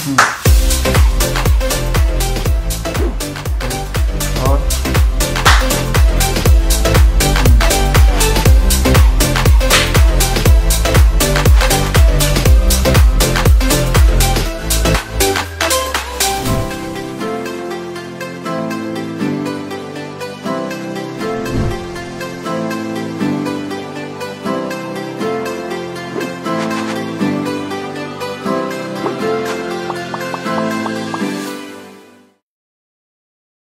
Mm.